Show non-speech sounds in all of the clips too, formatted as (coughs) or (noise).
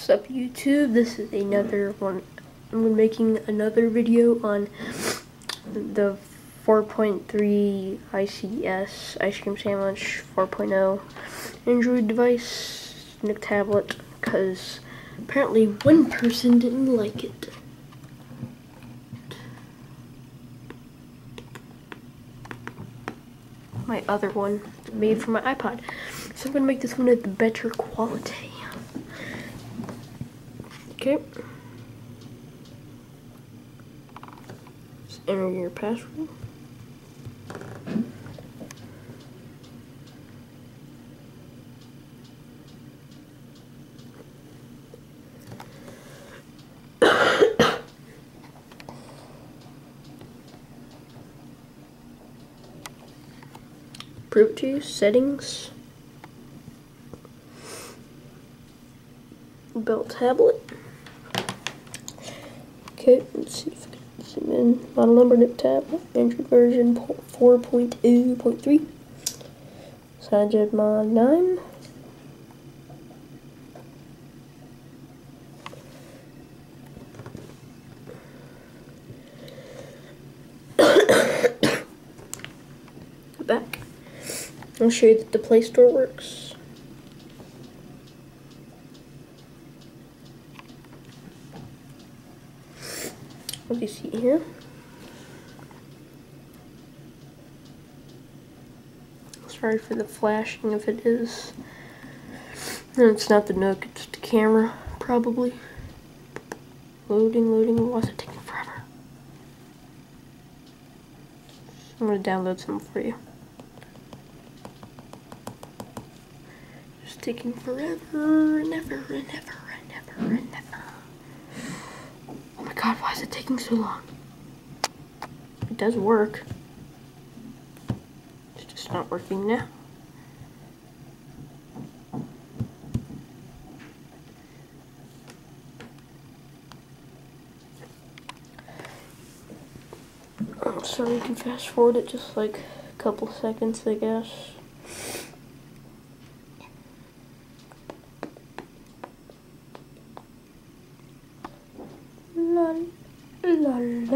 What's up YouTube? This is another one. I'm making another video on the 4.3 ICS ice cream sandwich 4.0 Android device Nook tablet because apparently one person didn't like it. My other one made for my iPod. So I'm gonna make this one at the better quality. Okay. Just enter your password. Prove to you. Settings. Bell tablet. Okay, let's see if I can zoom in. Model number Nook tablet. Android version 4.0.3. CyanogenMod 9. (coughs) Back. I'll show you that the Play Store works. Do you see here? Sorry for the flashing if it is. No, it's not the Nook, it's the camera, probably. Loading, loading, why is it taking forever? I'm gonna download some for you. Just taking forever and ever and ever and ever and ever. Oh my god, why is it taking so long? It does work. It's just not working now. Oh, so you can fast forward it just like a couple seconds, I guess.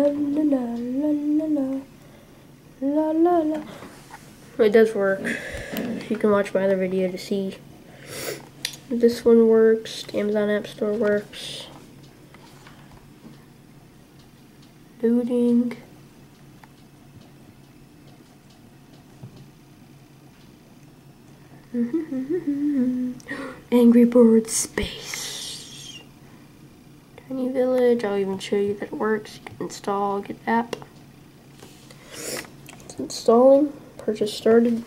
la la la la la la la. It does work. You can watch my other video to see. This one works. Amazon App Store works. Looting. (laughs) Angry Birds Space. Tiny Village. I'll even show you that it works. You can install, get app. It's installing. Purchase started.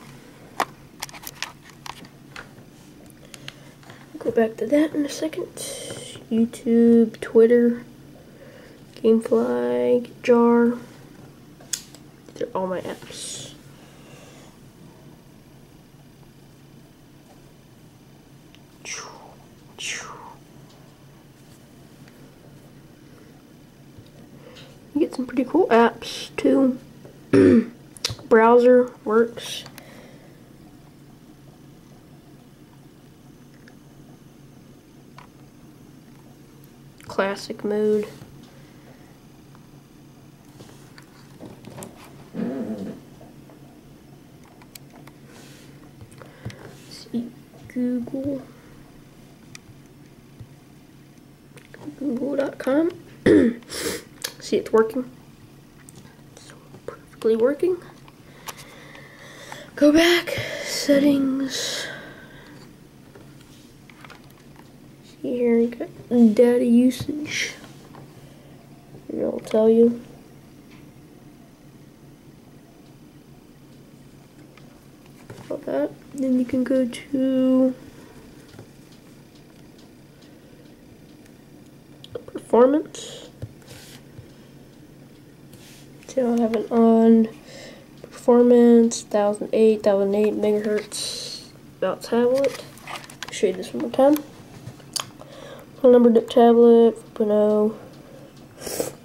Go back to that in a second. YouTube, Twitter, Gamefly, Jar. These are all my apps. You get some pretty cool apps too. (clears throat) Browser works. Classic mode. Google. Google.com. (clears throat) See it's working. It's perfectly working. Go back, settings. See here, you got data usage. It'll tell you. All that. Then you can go to performance. So I have it on performance 1008, 1008 megahertz about tablet. Show you this one more time. Phone number dip tablet 4.0.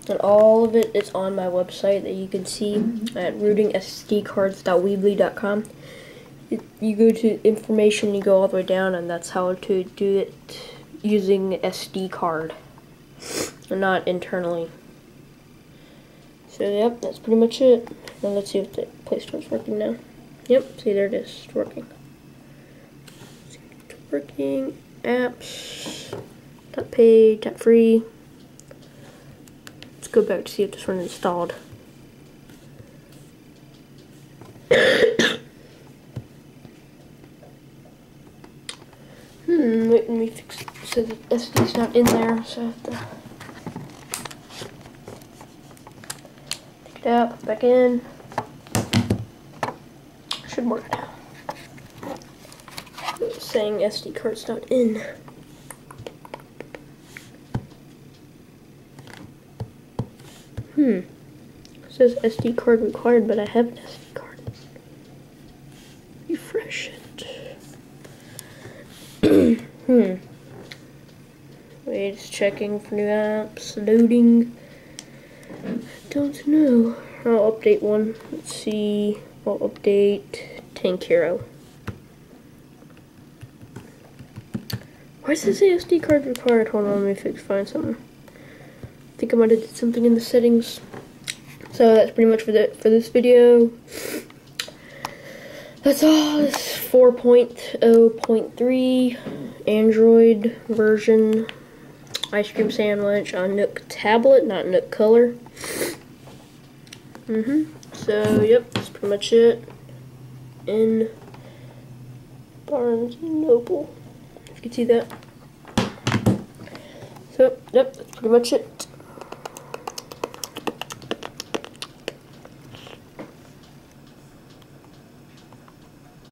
And all of it is on my website that you can see at rootingsdcards.weebly.com. You go to information, you go all the way down, and that's how to do it using SD card, not internally. So yep, that's pretty much it. Now let's see if the Play Store's working now. Yep, see there it is, it's working. It's working, apps, tap pay, tap free. Let's go back to see if this one installed. (coughs) hmm, wait, let me fix so the SD's not in there, so I have to it out, back in. Should work. It's saying SD card's not in. Hmm. It says SD card required, but I have an SD card. Refresh it. (clears throat) hmm. Wait, it's checking for new apps. Loading. Don't know. I'll update one. Let's see. I'll update Tank Hero. Why it say SD card required? Hold on, let me fix, find something. I think I might have did something in the settings. So that's pretty much for the for this video. That's all. It's 4.0.3 Android version ice cream sandwich on Nook tablet, not Nook color. Mhm. so yep, that's pretty much it. In Barnes Noble. You can see that. So, yep, that's pretty much it.